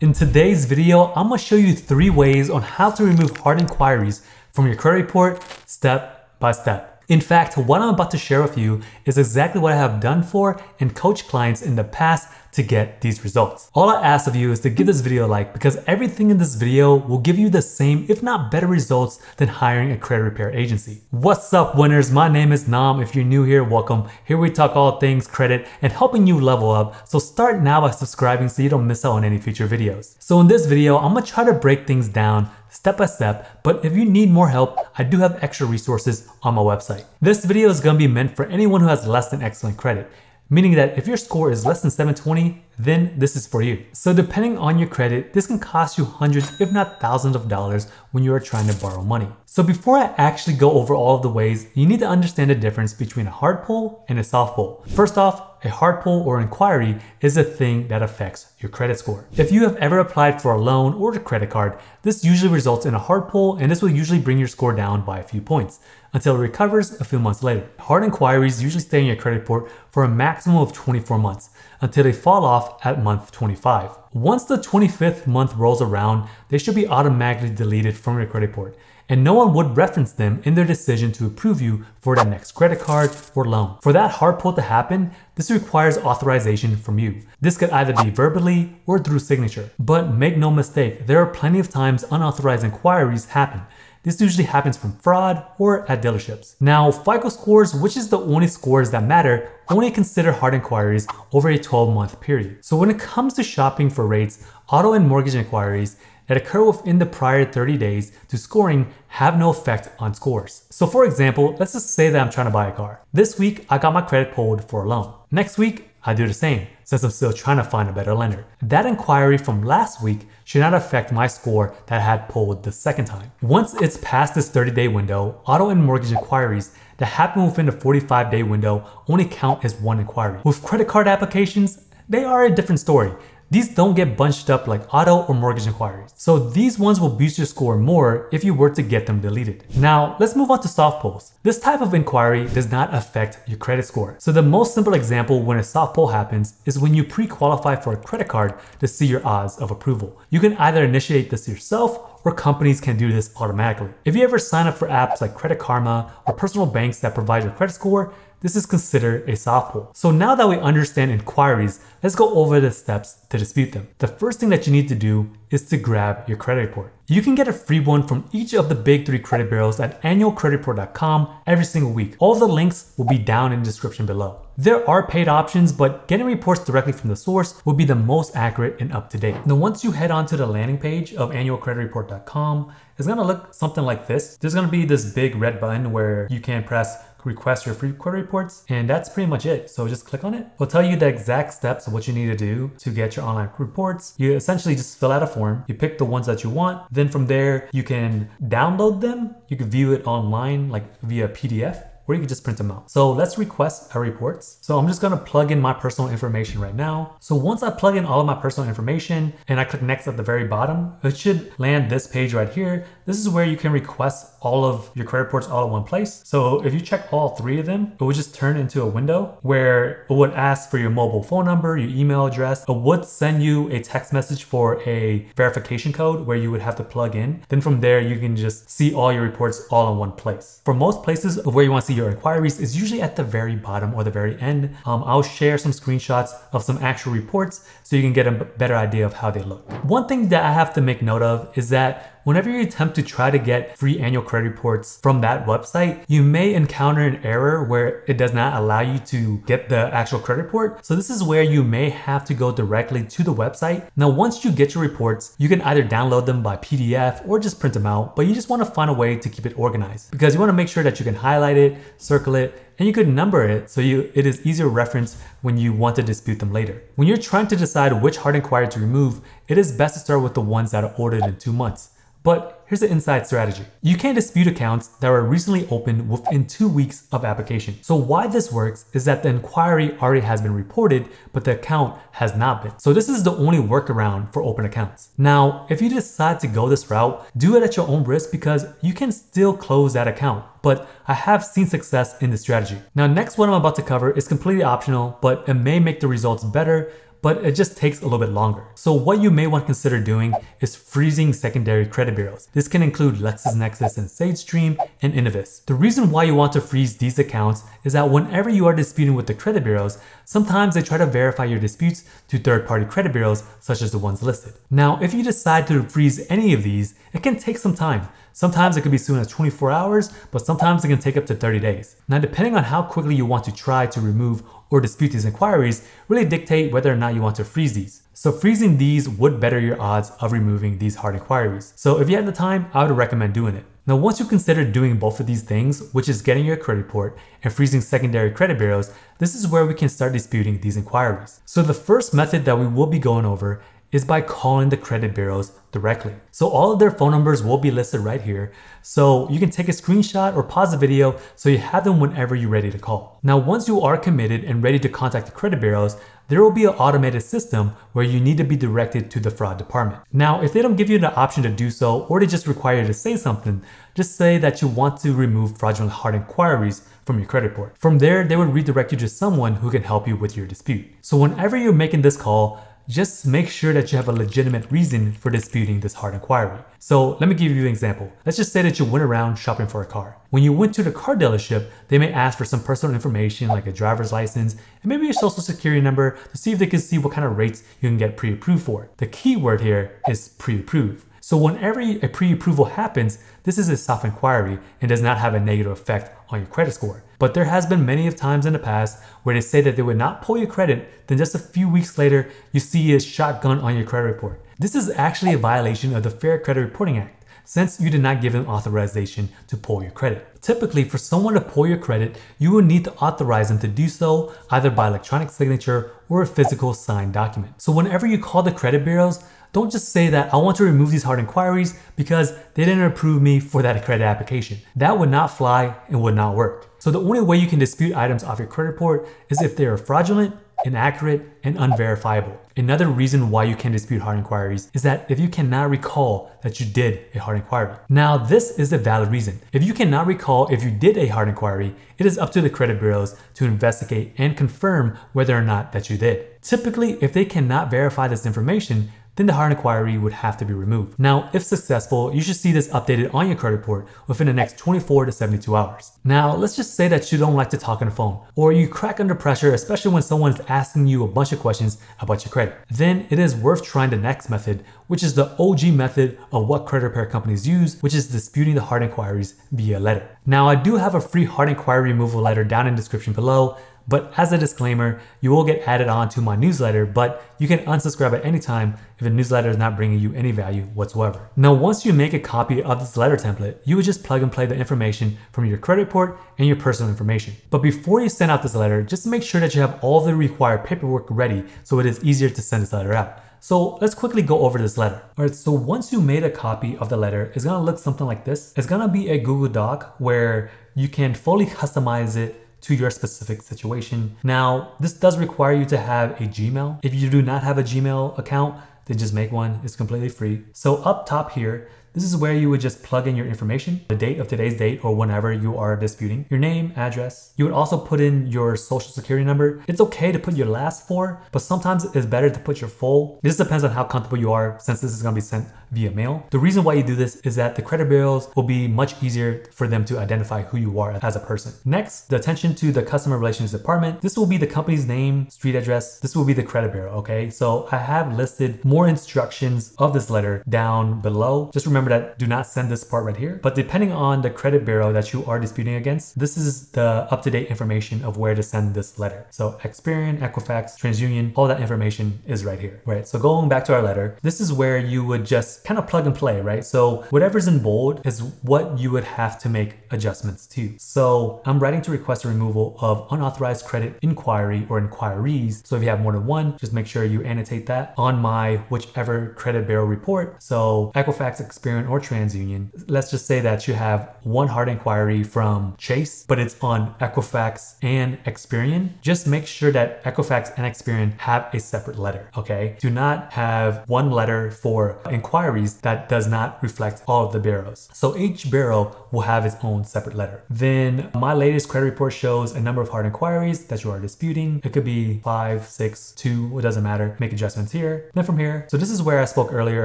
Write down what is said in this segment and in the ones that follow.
In today's video, I'm gonna show you three ways on how to remove hard inquiries from your credit report step by step. In fact, what I'm about to share with you is exactly what I have done for and coached clients in the past to get these results. All I ask of you is to give this video a like because everything in this video will give you the same, if not better results than hiring a credit repair agency. What's up winners? My name is Naam. If you're new here, welcome. Here we talk all things credit and helping you level up. So start now by subscribing so you don't miss out on any future videos. So in this video, I'm gonna try to break things down step by step, but if you need more help, I do have extra resources on my website. This video is gonna be meant for anyone who has less than excellent credit, meaning that if your score is less than 720, then this is for you. So depending on your credit, this can cost you hundreds, if not thousands of dollars when you are trying to borrow money. So before I actually go over all of the ways, you need to understand the difference between a hard pull and a soft pull. First off, a hard pull or inquiry is a thing that affects your credit score. If you have ever applied for a loan or a credit card, this usually results in a hard pull and this will usually bring your score down by a few points until it recovers a few months later. Hard inquiries usually stay in your credit report for a maximum of 24 months until they fall off at month 25. Once the 25th month rolls around, they should be automatically deleted from your credit report and no one would reference them in their decision to approve you for the next credit card or loan. For that hard pull to happen, this requires authorization from you. This could either be verbally or through signature. But make no mistake, there are plenty of times unauthorized inquiries happen. This usually happens from fraud or at dealerships. Now, FICO scores, which is the only scores that matter, only consider hard inquiries over a 12 month period. So when it comes to shopping for rates, auto and mortgage inquiries, that occur within the prior 30 days to scoring have no effect on scores. So for example, let's just say that I'm trying to buy a car. This week, I got my credit pulled for a loan. Next week, I do the same since I'm still trying to find a better lender. That inquiry from last week should not affect my score that I had pulled the second time. Once it's past this 30 day window, auto and mortgage inquiries that happen within the 45 day window only count as one inquiry. With credit card applications, they are a different story. These don't get bunched up like auto or mortgage inquiries. So these ones will boost your score more if you were to get them deleted. Now, let's move on to soft pulls. This type of inquiry does not affect your credit score. So the most simple example when a soft pull happens is when you pre-qualify for a credit card to see your odds of approval. You can either initiate this yourself or companies can do this automatically. If you ever sign up for apps like Credit Karma or personal banks that provide your credit score, this is considered a soft pull. So now that we understand inquiries, let's go over the steps to dispute them. The first thing that you need to do is to grab your credit report. You can get a free one from each of the big three credit bureaus at annualcreditreport.com every single week. All the links will be down in the description below. There are paid options, but getting reports directly from the source will be the most accurate and up to date. Now, once you head onto the landing page of annualcreditreport.com, it's gonna look something like this. There's gonna be this big red button where you can press request your free credit reports. And that's pretty much it. So just click on it. It'll tell you the exact steps of what you need to do to get your online reports. You essentially just fill out a form. You pick the ones that you want. Then from there, you can download them. You can view it online like via PDF or you can just print them out. So let's request our reports. So I'm just gonna plug in my personal information right now. So once I plug in all of my personal information and I click next at the very bottom, it should land this page right here. This is where you can request all of your credit reports all in one place. So if you check all three of them, it would just turn into a window where it would ask for your mobile phone number, your email address. It would send you a text message for a verification code where you would have to plug in. Then from there, you can just see all your reports all in one place. For most places of where you want to see your inquiries is usually at the very bottom or the very end. Um, I'll share some screenshots of some actual reports so you can get a better idea of how they look. One thing that I have to make note of is that Whenever you attempt to try to get free annual credit reports from that website, you may encounter an error where it does not allow you to get the actual credit report. So this is where you may have to go directly to the website. Now, once you get your reports, you can either download them by PDF or just print them out, but you just want to find a way to keep it organized because you want to make sure that you can highlight it, circle it, and you could number it so you, it is easier reference when you want to dispute them later. When you're trying to decide which hard inquiry to remove, it is best to start with the ones that are ordered in two months. But here's the inside strategy. You can dispute accounts that were recently opened within two weeks of application. So why this works is that the inquiry already has been reported, but the account has not been. So this is the only workaround for open accounts. Now, if you decide to go this route, do it at your own risk because you can still close that account but I have seen success in this strategy. Now next what I'm about to cover is completely optional, but it may make the results better but it just takes a little bit longer. So what you may want to consider doing is freezing secondary credit bureaus. This can include LexisNexis and SageStream and Innovis. The reason why you want to freeze these accounts is that whenever you are disputing with the credit bureaus, sometimes they try to verify your disputes to third-party credit bureaus such as the ones listed. Now, if you decide to freeze any of these, it can take some time. Sometimes it could be as soon as 24 hours, but sometimes it can take up to 30 days. Now, depending on how quickly you want to try to remove or dispute these inquiries really dictate whether or not you want to freeze these. So freezing these would better your odds of removing these hard inquiries. So if you have the time, I would recommend doing it. Now, once you consider doing both of these things, which is getting your credit report and freezing secondary credit bureaus, this is where we can start disputing these inquiries. So the first method that we will be going over is by calling the credit bureaus directly. So all of their phone numbers will be listed right here. So you can take a screenshot or pause the video so you have them whenever you're ready to call. Now, once you are committed and ready to contact the credit bureaus, there will be an automated system where you need to be directed to the fraud department. Now, if they don't give you the option to do so, or they just require you to say something, just say that you want to remove fraudulent hard inquiries from your credit report. From there, they would redirect you to someone who can help you with your dispute. So whenever you're making this call, just make sure that you have a legitimate reason for disputing this hard inquiry. So let me give you an example. Let's just say that you went around shopping for a car. When you went to the car dealership, they may ask for some personal information like a driver's license and maybe your social security number to see if they can see what kind of rates you can get pre-approved for. The key word here is pre-approved. So whenever a pre-approval happens, this is a soft inquiry and does not have a negative effect on your credit score. But there has been many of times in the past where they say that they would not pull your credit, then just a few weeks later, you see a shotgun on your credit report. This is actually a violation of the Fair Credit Reporting Act since you did not give them authorization to pull your credit. Typically, for someone to pull your credit, you will need to authorize them to do so either by electronic signature or a physical signed document. So whenever you call the credit bureaus, don't just say that I want to remove these hard inquiries because they didn't approve me for that credit application. That would not fly and would not work. So the only way you can dispute items off your credit report is if they are fraudulent, inaccurate, and unverifiable. Another reason why you can dispute hard inquiries is that if you cannot recall that you did a hard inquiry. Now, this is a valid reason. If you cannot recall if you did a hard inquiry, it is up to the credit bureaus to investigate and confirm whether or not that you did. Typically, if they cannot verify this information, then the hard inquiry would have to be removed. Now, if successful, you should see this updated on your credit report within the next 24 to 72 hours. Now, let's just say that you don't like to talk on the phone, or you crack under pressure, especially when someone is asking you a bunch of questions about your credit. Then it is worth trying the next method, which is the OG method of what credit repair companies use, which is disputing the hard inquiries via letter. Now, I do have a free hard inquiry removal letter down in the description below but as a disclaimer, you will get added on to my newsletter, but you can unsubscribe at any time if the newsletter is not bringing you any value whatsoever. Now, once you make a copy of this letter template, you would just plug and play the information from your credit report and your personal information. But before you send out this letter, just make sure that you have all the required paperwork ready so it is easier to send this letter out. So let's quickly go over this letter. All right, so once you made a copy of the letter, it's gonna look something like this. It's gonna be a Google Doc where you can fully customize it to your specific situation. Now, this does require you to have a Gmail. If you do not have a Gmail account, then just make one. It's completely free. So up top here, this is where you would just plug in your information, the date of today's date or whenever you are disputing, your name, address. You would also put in your social security number. It's okay to put your last four, but sometimes it's better to put your full. This depends on how comfortable you are since this is gonna be sent via mail. The reason why you do this is that the credit bureaus will be much easier for them to identify who you are as a person. Next, the attention to the customer relations department. This will be the company's name, street address. This will be the credit bureau, okay? So I have listed more instructions of this letter down below. Just remember that do not send this part right here. But depending on the credit bureau that you are disputing against, this is the up-to-date information of where to send this letter. So Experian, Equifax, TransUnion, all that information is right here, right? So going back to our letter, this is where you would just kind of plug and play, right? So whatever's in bold is what you would have to make adjustments to. So I'm writing to request a removal of unauthorized credit inquiry or inquiries. So if you have more than one, just make sure you annotate that on my whichever credit bureau report. So Equifax, Experian, Experian, or TransUnion, let's just say that you have one hard inquiry from Chase, but it's on Equifax and Experian, just make sure that Equifax and Experian have a separate letter, okay? Do not have one letter for inquiries that does not reflect all of the bureaus. So each bureau will have its own separate letter. Then my latest credit report shows a number of hard inquiries that you are disputing. It could be five, six, two, it doesn't matter. Make adjustments here, then from here. So this is where I spoke earlier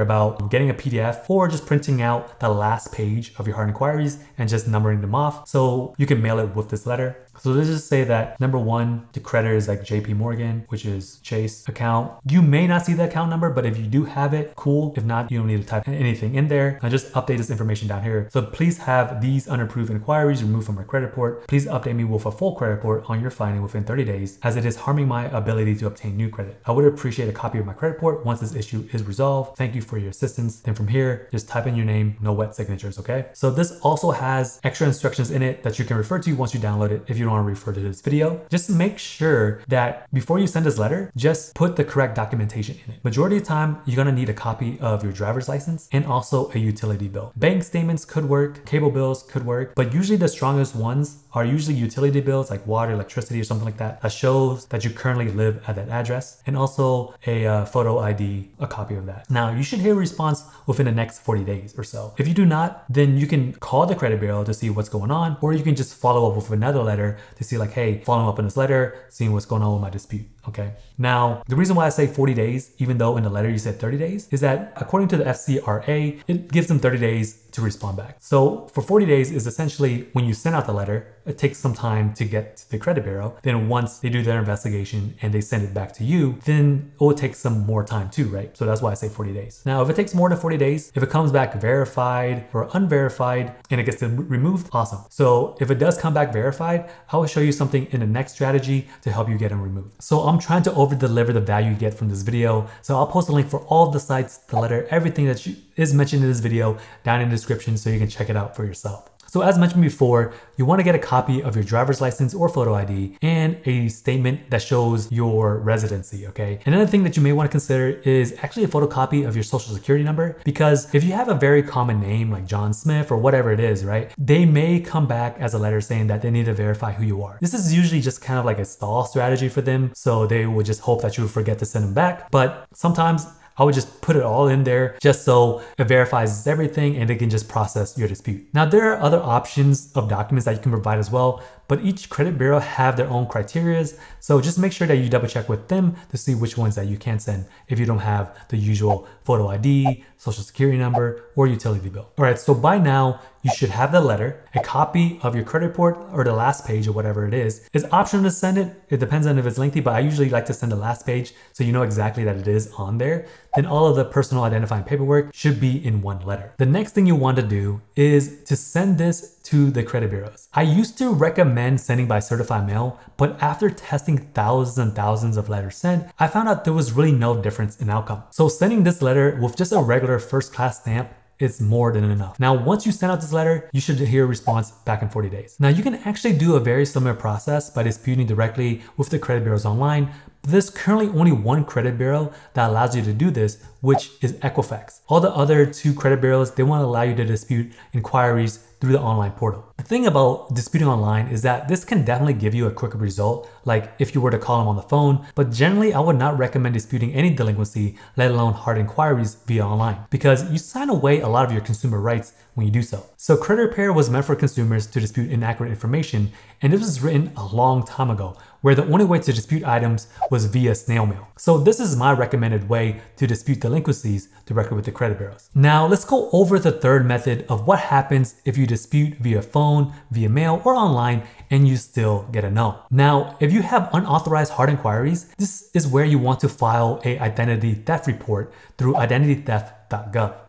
about getting a PDF or just printing out the last page of your hard inquiries and just numbering them off. So you can mail it with this letter. So let's just say that number one, the creditor is like JP Morgan, which is Chase account. You may not see the account number, but if you do have it, cool. If not, you don't need to type anything in there. I just update this information down here. So please have these unapproved inquiries removed from my credit report. Please update me with a full credit report on your finding within 30 days as it is harming my ability to obtain new credit. I would appreciate a copy of my credit report once this issue is resolved. Thank you for your assistance. Then from here, just type in your name, no wet signatures, okay? So this also has extra instructions in it that you can refer to once you download it if you don't want to refer to this video. Just make sure that before you send this letter, just put the correct documentation in it. Majority of the time, you're gonna need a copy of your driver's license and also a utility bill. Bank statements could work, cable bills could work, but usually the strongest ones are usually utility bills like water, electricity, or something like that that shows that you currently live at that address, and also a uh, photo ID, a copy of that. Now, you should hear a response within the next 40 days or so. If you do not, then you can call the credit bureau to see what's going on, or you can just follow up with another letter to see like, hey, following up on this letter, seeing what's going on with my dispute. Okay. Now, the reason why I say 40 days, even though in the letter you said 30 days, is that according to the FCRA, it gives them 30 days to respond back. So for 40 days is essentially when you send out the letter, it takes some time to get to the credit bureau. Then once they do their investigation and they send it back to you, then it will take some more time too, right? So that's why I say 40 days. Now, if it takes more than 40 days, if it comes back verified or unverified and it gets removed, awesome. So if it does come back verified, I will show you something in the next strategy to help you get them removed. So I'm trying to over deliver the value you get from this video. So I'll post a link for all of the sites, the letter, everything that is mentioned in this video down in the description so you can check it out for yourself. So as mentioned before, you want to get a copy of your driver's license or photo ID and a statement that shows your residency, okay? Another thing that you may want to consider is actually a photocopy of your social security number because if you have a very common name like John Smith or whatever it is, right? They may come back as a letter saying that they need to verify who you are. This is usually just kind of like a stall strategy for them. So they will just hope that you forget to send them back. But sometimes I would just put it all in there just so it verifies everything and it can just process your dispute. Now there are other options of documents that you can provide as well, but each credit bureau have their own criterias. So just make sure that you double check with them to see which ones that you can send if you don't have the usual photo ID, social security number, or utility bill. All right, so by now you should have the letter, a copy of your credit report or the last page or whatever it is. It's optional to send it. It depends on if it's lengthy, but I usually like to send the last page so you know exactly that it is on there. Then all of the personal identifying paperwork should be in one letter. The next thing you want to do is to send this to the credit bureaus. I used to recommend sending by certified mail, but after testing thousands and thousands of letters sent, I found out there was really no difference in outcome. So sending this letter with just a regular first class stamp it's more than enough. Now, once you send out this letter, you should hear a response back in 40 days. Now, you can actually do a very similar process by disputing directly with the credit bureaus online, there's currently only one credit bureau that allows you to do this, which is Equifax. All the other two credit bureaus, they won't allow you to dispute inquiries through the online portal. The thing about disputing online is that this can definitely give you a quicker result, like if you were to call them on the phone, but generally I would not recommend disputing any delinquency, let alone hard inquiries via online, because you sign away a lot of your consumer rights when you do so. So credit repair was meant for consumers to dispute inaccurate information, and this was written a long time ago, where the only way to dispute items was via snail mail. So this is my recommended way to dispute delinquencies directly with the credit bureaus. Now let's go over the third method of what happens if you dispute via phone, via mail, or online and you still get a no. Now, if you have unauthorized hard inquiries, this is where you want to file a identity theft report through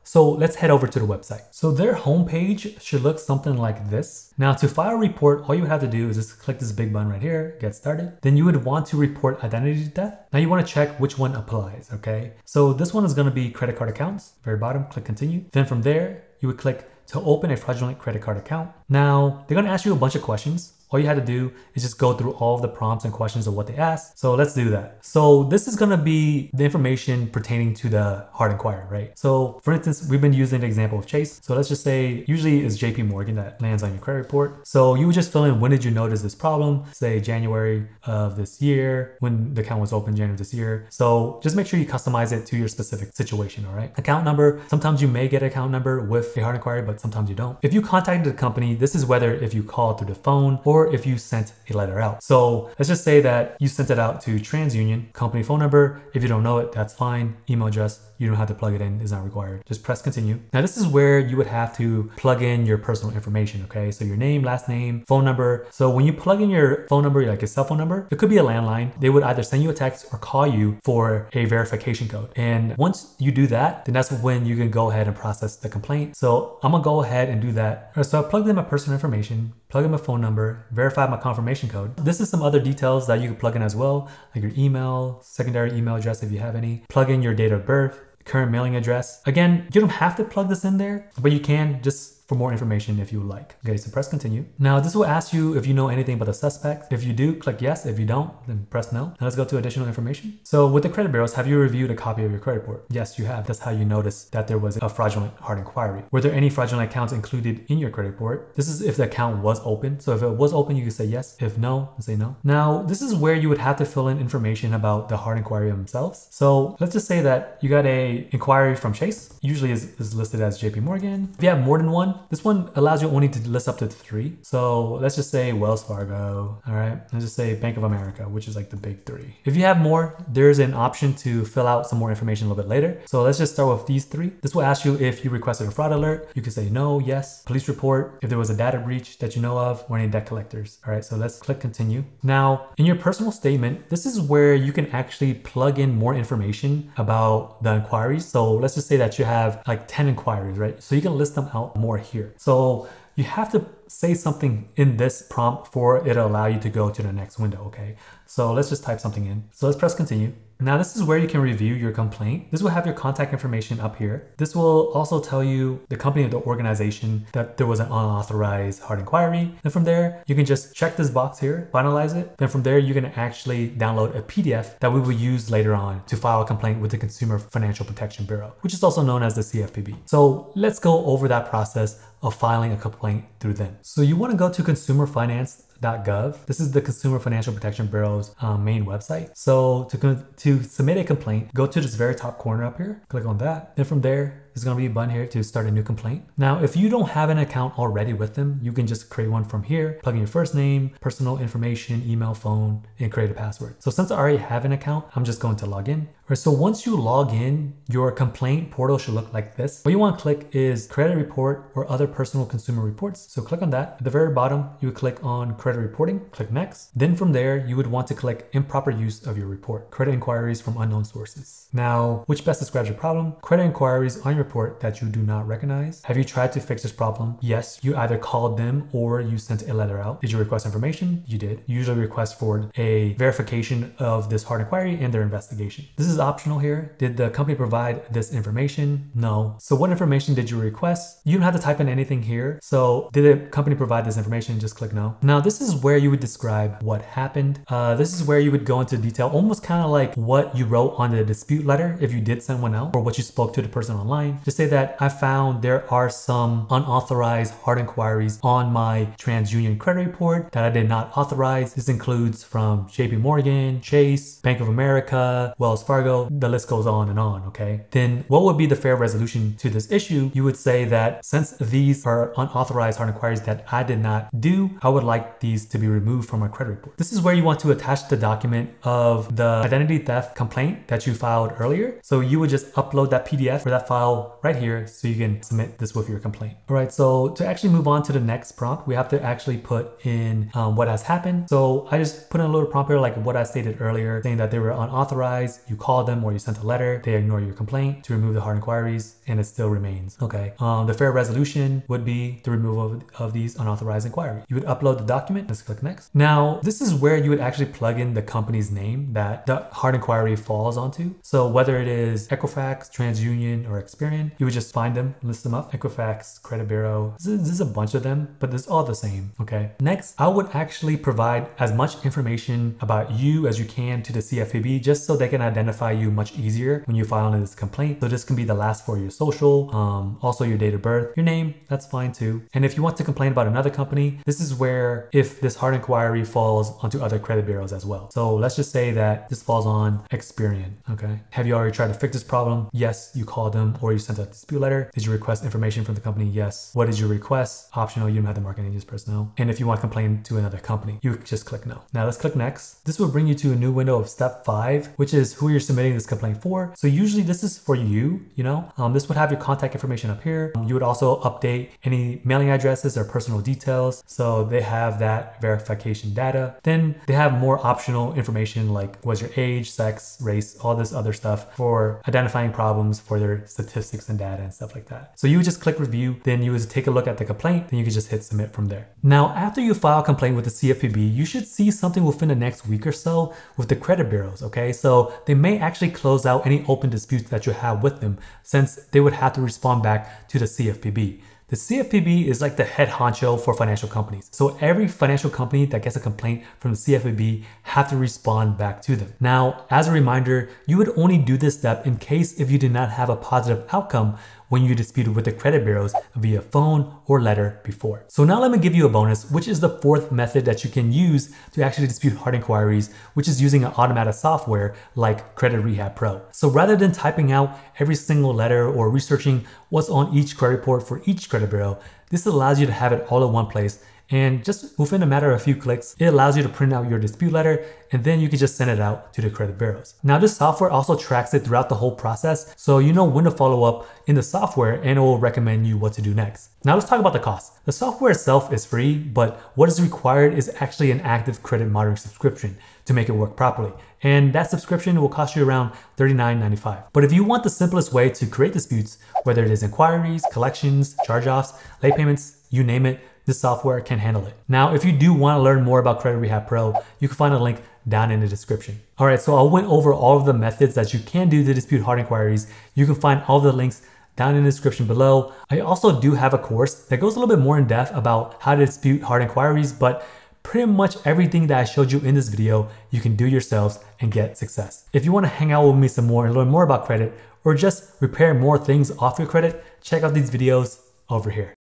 So let's head over to the website. So their homepage should look something like this. Now to file a report, all you have to do is just click this big button right here, get started. Then you would want to report identity theft. Now you want to check which one applies, okay? So this one is going to be credit card accounts, very bottom, click continue. Then from there, you would click to open a fraudulent credit card account. Now, they're going to ask you a bunch of questions. All you had to do is just go through all of the prompts and questions of what they asked. So let's do that. So this is gonna be the information pertaining to the hard inquiry, right? So for instance, we've been using the example of Chase. So let's just say usually it's JP Morgan that lands on your credit report. So you would just fill in when did you notice this problem? Say January of this year, when the account was open January of this year. So just make sure you customize it to your specific situation, all right? Account number, sometimes you may get account number with a hard inquiry, but sometimes you don't. If you contacted the company, this is whether if you called through the phone or if you sent a letter out. So let's just say that you sent it out to TransUnion, company phone number. If you don't know it, that's fine. Email address, you don't have to plug it in, is not required. Just press continue. Now this is where you would have to plug in your personal information, okay? So your name, last name, phone number. So when you plug in your phone number, like a cell phone number, it could be a landline. They would either send you a text or call you for a verification code. And once you do that, then that's when you can go ahead and process the complaint. So I'm gonna go ahead and do that. So I plugged in my personal information, plug in my phone number, verify my confirmation code. This is some other details that you can plug in as well, like your email, secondary email address if you have any. Plug in your date of birth, current mailing address. Again, you don't have to plug this in there, but you can just for more information if you would like. Okay, so press continue. Now this will ask you if you know anything about the suspect. If you do, click yes. If you don't, then press no. Now let's go to additional information. So with the credit bureaus, have you reviewed a copy of your credit report? Yes, you have. That's how you notice that there was a fraudulent hard inquiry. Were there any fraudulent accounts included in your credit report? This is if the account was open. So if it was open, you can say yes. If no, say no. Now this is where you would have to fill in information about the hard inquiry themselves. So let's just say that you got a inquiry from Chase. Usually is, is listed as JP Morgan. If you have more than one, this one allows you only to list up to three. So let's just say Wells Fargo. All right. Let's just say Bank of America, which is like the big three. If you have more, there's an option to fill out some more information a little bit later. So let's just start with these three. This will ask you if you requested a fraud alert. You can say no, yes, police report, if there was a data breach that you know of, or any debt collectors. All right. So let's click continue. Now, in your personal statement, this is where you can actually plug in more information about the inquiries. So let's just say that you have like 10 inquiries, right? So you can list them out more here. So you have to say something in this prompt for it to allow you to go to the next window, okay? So let's just type something in. So let's press continue. Now this is where you can review your complaint. This will have your contact information up here. This will also tell you the company or the organization that there was an unauthorized hard inquiry. And from there, you can just check this box here, finalize it. Then from there, you can actually download a PDF that we will use later on to file a complaint with the Consumer Financial Protection Bureau, which is also known as the CFPB. So let's go over that process of filing a complaint through them. So you want to go to Consumer Finance Gov. This is the Consumer Financial Protection Bureau's um, main website. So to, to submit a complaint, go to this very top corner up here, click on that. Then from there, there's going to be a button here to start a new complaint. Now, if you don't have an account already with them, you can just create one from here, plug in your first name, personal information, email, phone, and create a password. So since I already have an account, I'm just going to log in. Right, so once you log in, your complaint portal should look like this. What you want to click is credit report or other personal consumer reports. So click on that. At the very bottom, you would click on credit reporting, click next. Then from there, you would want to click improper use of your report, credit inquiries from unknown sources. Now, which best describes your problem? Credit inquiries on your report that you do not recognize. Have you tried to fix this problem? Yes, you either called them or you sent a letter out. Did you request information? You did. You usually request for a verification of this hard inquiry and their investigation. This is optional here. Did the company provide this information? No. So what information did you request? You don't have to type in anything here. So did the company provide this information? Just click no. Now this is where you would describe what happened. Uh, this is where you would go into detail, almost kind of like what you wrote on the dispute letter if you did send one out or what you spoke to the person online. Just say that I found there are some unauthorized hard inquiries on my TransUnion credit report that I did not authorize. This includes from JP Morgan, Chase, Bank of America, Wells Fargo, the list goes on and on, okay? Then what would be the fair resolution to this issue? You would say that since these are unauthorized hard inquiries that I did not do, I would like these to be removed from my credit report. This is where you want to attach the document of the identity theft complaint that you filed earlier. So you would just upload that PDF or that file right here so you can submit this with your complaint. All right, so to actually move on to the next prompt, we have to actually put in um, what has happened. So I just put in a little prompt here like what I stated earlier, saying that they were unauthorized, you called call them or you sent a letter, they ignore your complaint to remove the hard inquiries and it still remains. Okay. Um, the fair resolution would be the removal of, of these unauthorized inquiries. You would upload the document. Let's click next. Now, this is where you would actually plug in the company's name that the hard inquiry falls onto. So whether it is Equifax, TransUnion, or Experian, you would just find them, list them up. Equifax, Credit Bureau. This is, a bunch of them, but it's all the same. Okay. Next, I would actually provide as much information about you as you can to the CFPB just so they can identify you much easier when you file this complaint. So this can be the last four your social, um, also your date of birth, your name, that's fine too. And if you want to complain about another company, this is where if this hard inquiry falls onto other credit bureaus as well. So let's just say that this falls on Experian, okay? Have you already tried to fix this problem? Yes, you called them or you sent a dispute letter. Did you request information from the company? Yes. What is your request? Optional, you don't have the marketing of personnel. And if you want to complain to another company, you just click no. Now let's click next. This will bring you to a new window of step five, which is who you're submitting this complaint for. So usually this is for you, you know, um, this would have your contact information up here. Um, you would also update any mailing addresses or personal details. So they have that verification data. Then they have more optional information like was your age, sex, race, all this other stuff for identifying problems for their statistics and data and stuff like that. So you would just click review, then you would take a look at the complaint, then you could just hit submit from there. Now, after you file a complaint with the CFPB, you should see something within the next week or so with the credit bureaus, okay? So they may actually close out any open disputes that you have with them since they would have to respond back to the CFPB. The CFPB is like the head honcho for financial companies. So every financial company that gets a complaint from the CFPB have to respond back to them. Now, as a reminder, you would only do this step in case if you did not have a positive outcome when you disputed with the credit bureaus via phone or letter before. So now let me give you a bonus, which is the fourth method that you can use to actually dispute hard inquiries, which is using an automated software like Credit Rehab Pro. So rather than typing out every single letter or researching what's on each credit report for each credit bureau, this allows you to have it all in one place and just within a matter of a few clicks, it allows you to print out your dispute letter and then you can just send it out to the credit bureaus. Now this software also tracks it throughout the whole process, so you know when to follow up in the software and it will recommend you what to do next. Now let's talk about the cost. The software itself is free, but what is required is actually an active credit monitoring subscription to make it work properly. And that subscription will cost you around $39.95. But if you want the simplest way to create disputes, whether it is inquiries, collections, charge-offs, late payments, you name it, this software can handle it. Now, if you do want to learn more about Credit Rehab Pro, you can find a link down in the description. All right, so I went over all of the methods that you can do to dispute hard inquiries. You can find all the links down in the description below. I also do have a course that goes a little bit more in depth about how to dispute hard inquiries, but pretty much everything that I showed you in this video, you can do yourselves and get success. If you wanna hang out with me some more and learn more about credit, or just repair more things off your credit, check out these videos over here.